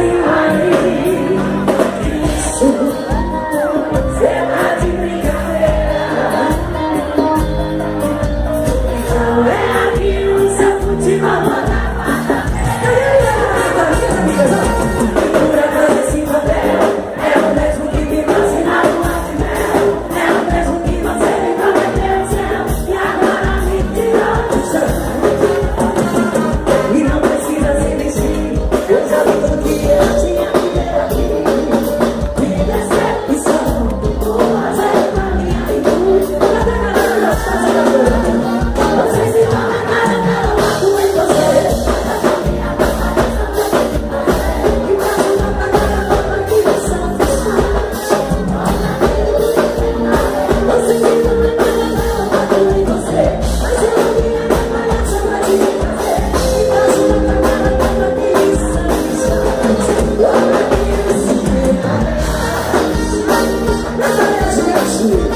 everyone. Spirit.